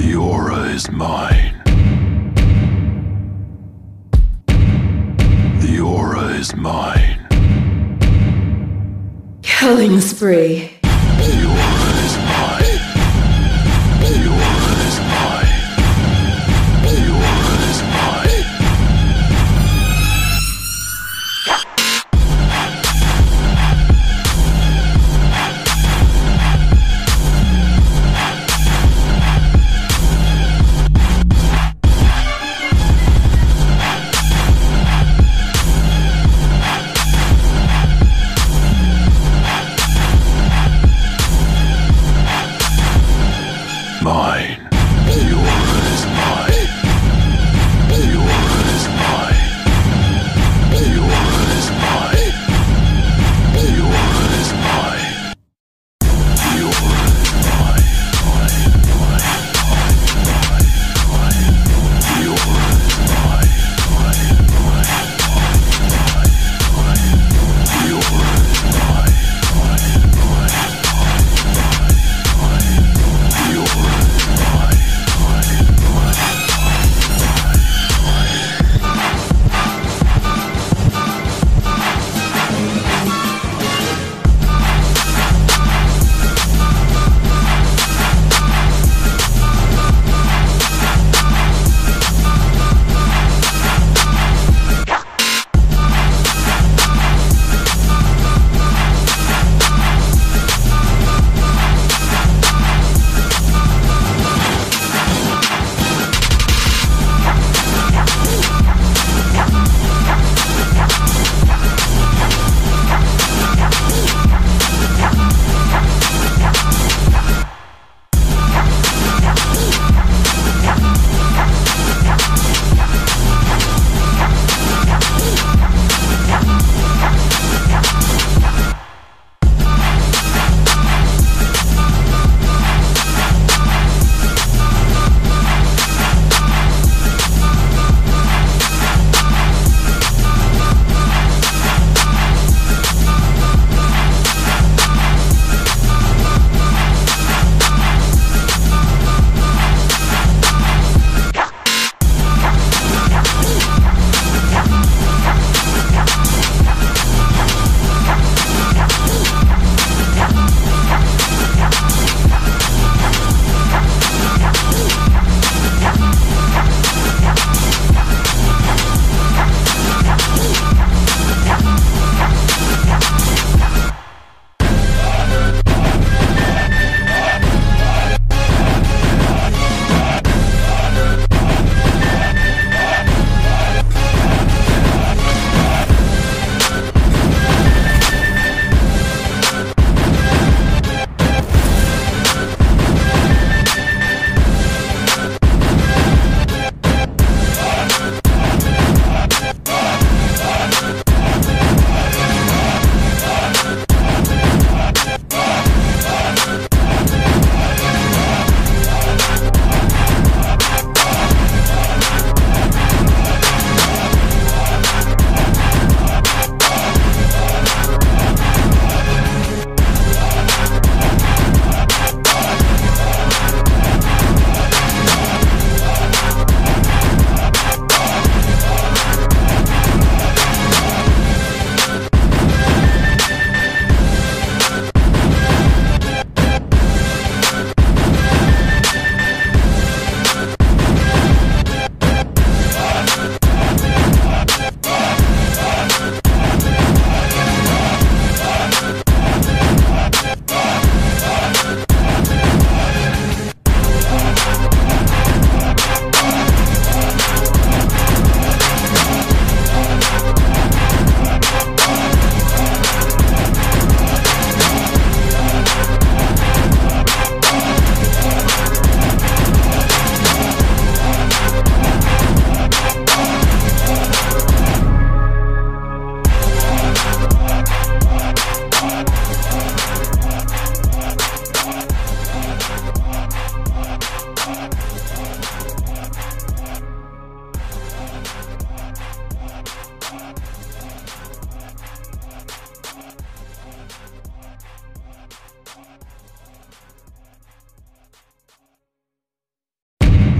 The aura is mine. The aura is mine. Killing spree.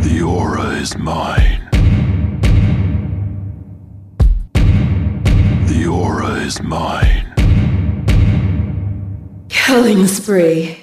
The aura is mine. The aura is mine. Killing spree.